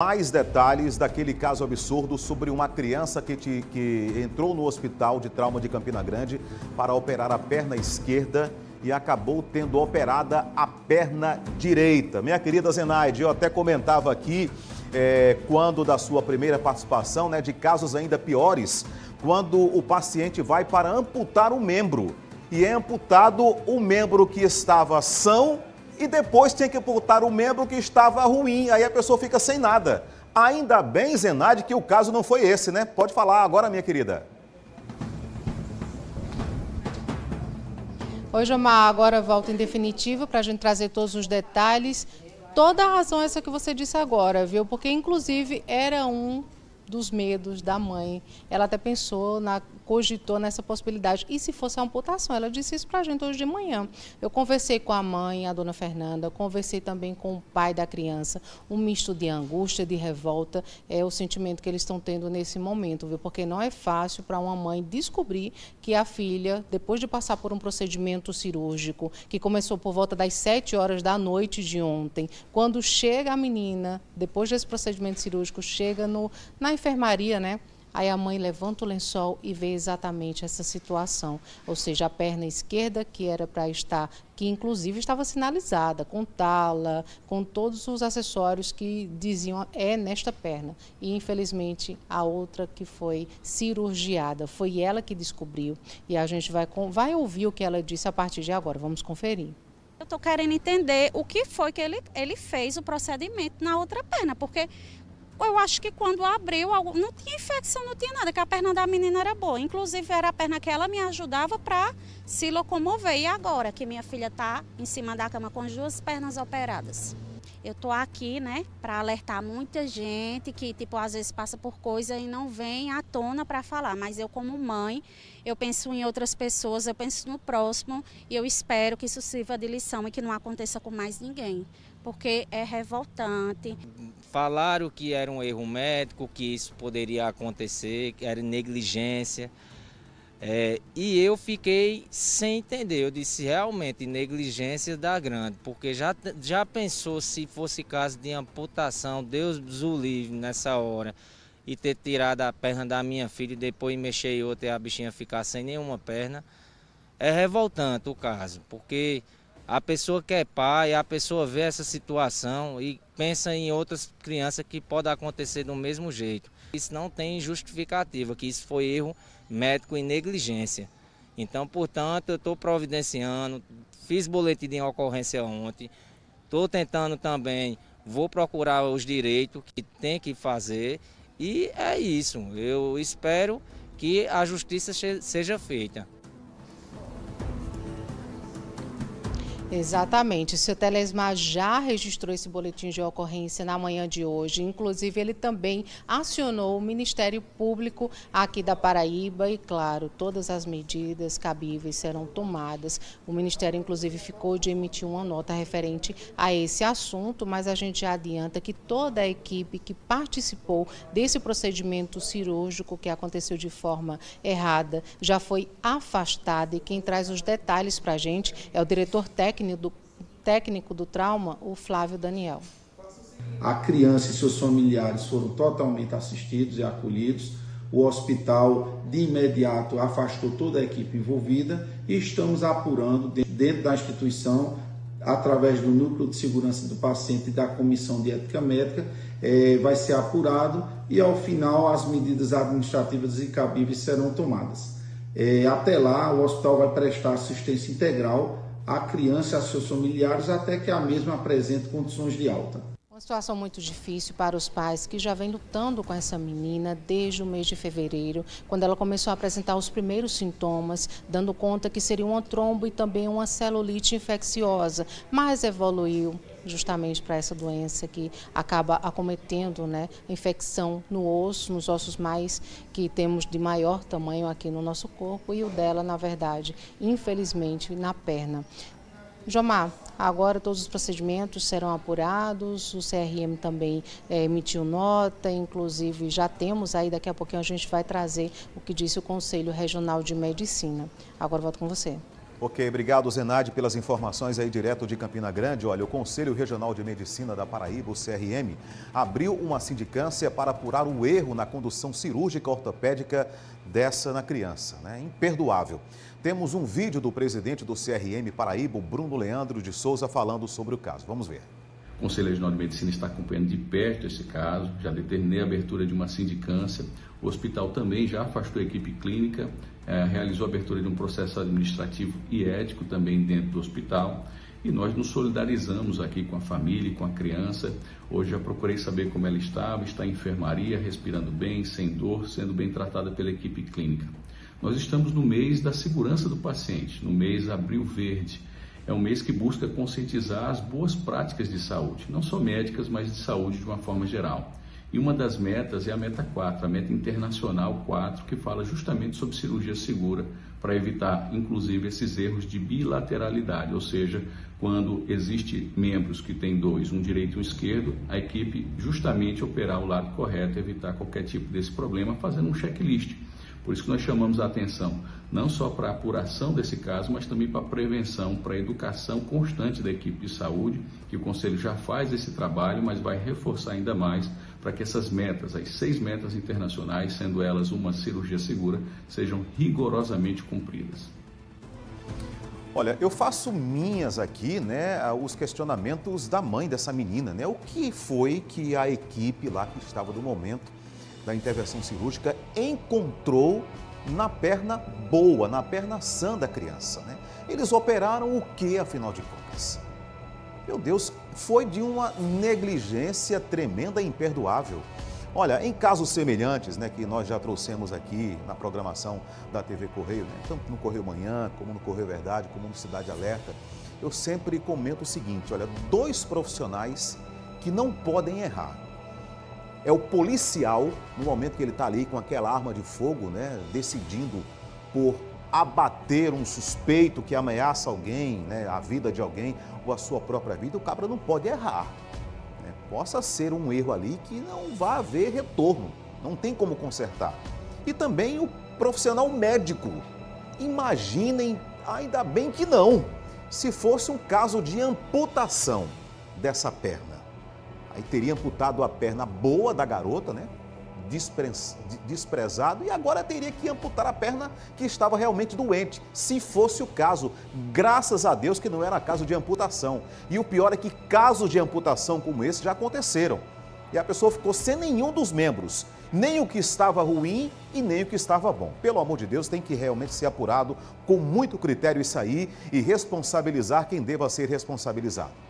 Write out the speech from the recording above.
Mais detalhes daquele caso absurdo sobre uma criança que, te, que entrou no hospital de trauma de Campina Grande para operar a perna esquerda e acabou tendo operada a perna direita. Minha querida Zenaide, eu até comentava aqui é, quando da sua primeira participação, né, de casos ainda piores, quando o paciente vai para amputar um membro e é amputado o membro que estava são e depois tem que amputar o membro que estava ruim, aí a pessoa fica sem nada. Ainda bem, Zenade, que o caso não foi esse, né? Pode falar agora, minha querida. Oi, Jomar, agora volta em definitivo para a gente trazer todos os detalhes. Toda a razão é essa que você disse agora, viu? Porque, inclusive, era um dos medos da mãe. Ela até pensou, na, cogitou nessa possibilidade. E se fosse a amputação? Ela disse isso para a gente hoje de manhã. Eu conversei com a mãe, a dona Fernanda, conversei também com o pai da criança. Um misto de angústia, de revolta, é o sentimento que eles estão tendo nesse momento, viu? Porque não é fácil para uma mãe descobrir que a filha, depois de passar por um procedimento cirúrgico, que começou por volta das 7 horas da noite de ontem, quando chega a menina, depois desse procedimento cirúrgico, chega no, na enfermaria, né? Aí a mãe levanta o lençol e vê exatamente essa situação, ou seja, a perna esquerda que era para estar, que inclusive estava sinalizada, com tala, com todos os acessórios que diziam é nesta perna. E infelizmente a outra que foi cirurgiada, foi ela que descobriu. E a gente vai, vai ouvir o que ela disse a partir de agora. Vamos conferir. Eu estou querendo entender o que foi que ele, ele fez o procedimento na outra perna, porque eu acho que quando abriu, não tinha infecção, não tinha nada, que a perna da menina era boa. Inclusive, era a perna que ela me ajudava para se locomover. E agora que minha filha está em cima da cama com as duas pernas operadas? Eu tô aqui, né, para alertar muita gente que, tipo, às vezes passa por coisa e não vem à tona para falar. Mas eu, como mãe, eu penso em outras pessoas, eu penso no próximo e eu espero que isso sirva de lição e que não aconteça com mais ninguém, porque é revoltante. Falaram que era um erro médico, que isso poderia acontecer, que era negligência. É, e eu fiquei sem entender. Eu disse realmente negligência da grande, porque já, já pensou se fosse caso de amputação, Deus o livre nessa hora, e ter tirado a perna da minha filha e depois mexer em outra e a bichinha ficar sem nenhuma perna. É revoltante o caso, porque a pessoa que é pai, a pessoa vê essa situação e pensa em outras crianças que pode acontecer do mesmo jeito. Isso não tem justificativa, que isso foi erro médico e negligência. Então, portanto, eu estou providenciando, fiz boletim de ocorrência ontem, estou tentando também, vou procurar os direitos que tem que fazer e é isso. Eu espero que a justiça seja feita. Exatamente. O seu Telesmar já registrou esse boletim de ocorrência na manhã de hoje. Inclusive, ele também acionou o Ministério Público aqui da Paraíba e, claro, todas as medidas cabíveis serão tomadas. O Ministério, inclusive, ficou de emitir uma nota referente a esse assunto, mas a gente adianta que toda a equipe que participou desse procedimento cirúrgico que aconteceu de forma errada já foi afastada e quem traz os detalhes para a gente é o diretor técnico técnico do, técnico do trauma, o Flávio Daniel. A criança e seus familiares foram totalmente assistidos e acolhidos. O hospital, de imediato, afastou toda a equipe envolvida e estamos apurando dentro da instituição, através do Núcleo de Segurança do Paciente e da Comissão de Ética Médica, é, vai ser apurado e, ao final, as medidas administrativas e cabíveis serão tomadas. É, até lá, o hospital vai prestar assistência integral a criança e a seus familiares até que a mesma apresente condições de alta. Uma situação muito difícil para os pais que já vêm lutando com essa menina desde o mês de fevereiro, quando ela começou a apresentar os primeiros sintomas, dando conta que seria uma trombo e também uma celulite infecciosa, mas evoluiu justamente para essa doença que acaba acometendo né, infecção no osso, nos ossos mais que temos de maior tamanho aqui no nosso corpo e o dela, na verdade, infelizmente, na perna. Jomar, agora todos os procedimentos serão apurados, o CRM também é, emitiu nota, inclusive já temos aí, daqui a pouquinho a gente vai trazer o que disse o Conselho Regional de Medicina. Agora volto com você. Ok, obrigado Zenade pelas informações aí direto de Campina Grande. Olha, o Conselho Regional de Medicina da Paraíba, o CRM, abriu uma sindicância para apurar o erro na condução cirúrgica ortopédica dessa na criança, né? Imperdoável. Temos um vídeo do presidente do CRM Paraíba, Bruno Leandro de Souza, falando sobre o caso. Vamos ver. O Conselho Regional de Medicina está acompanhando de perto esse caso, já determinei a abertura de uma sindicância. O hospital também já afastou a equipe clínica, eh, realizou a abertura de um processo administrativo e ético também dentro do hospital. E nós nos solidarizamos aqui com a família com a criança. Hoje já procurei saber como ela estava, está em enfermaria, respirando bem, sem dor, sendo bem tratada pela equipe clínica. Nós estamos no mês da segurança do paciente, no mês Abril Verde é um mês que busca conscientizar as boas práticas de saúde, não só médicas, mas de saúde de uma forma geral. E uma das metas é a meta 4, a meta internacional 4, que fala justamente sobre cirurgia segura, para evitar, inclusive, esses erros de bilateralidade, ou seja, quando existe membros que têm dois, um direito e um esquerdo, a equipe justamente operar o lado correto, evitar qualquer tipo desse problema, fazendo um checklist por isso que nós chamamos a atenção não só para a apuração desse caso, mas também para a prevenção, para a educação constante da equipe de saúde, que o Conselho já faz esse trabalho, mas vai reforçar ainda mais para que essas metas, as seis metas internacionais, sendo elas uma cirurgia segura, sejam rigorosamente cumpridas. Olha, eu faço minhas aqui, né, os questionamentos da mãe dessa menina, né? O que foi que a equipe lá que estava no momento da intervenção cirúrgica encontrou na perna boa, na perna sã da criança. Né? Eles operaram o que, afinal de contas? Meu Deus, foi de uma negligência tremenda e imperdoável. Olha, em casos semelhantes, né, que nós já trouxemos aqui na programação da TV Correio, né, tanto no Correio Manhã, como no Correio Verdade, como no Cidade Alerta, eu sempre comento o seguinte: olha, dois profissionais que não podem errar é o policial, no momento que ele está ali com aquela arma de fogo, né, decidindo por abater um suspeito que ameaça alguém, né, a vida de alguém ou a sua própria vida, o cabra não pode errar. Né? Possa ser um erro ali que não vai haver retorno, não tem como consertar. E também o profissional médico. Imaginem, ainda bem que não, se fosse um caso de amputação dessa perna. Aí teria amputado a perna boa da garota, né? desprezado e agora teria que amputar a perna que estava realmente doente, se fosse o caso. Graças a Deus que não era caso de amputação. E o pior é que casos de amputação como esse já aconteceram. E a pessoa ficou sem nenhum dos membros, nem o que estava ruim e nem o que estava bom. Pelo amor de Deus, tem que realmente ser apurado com muito critério isso aí e responsabilizar quem deva ser responsabilizado.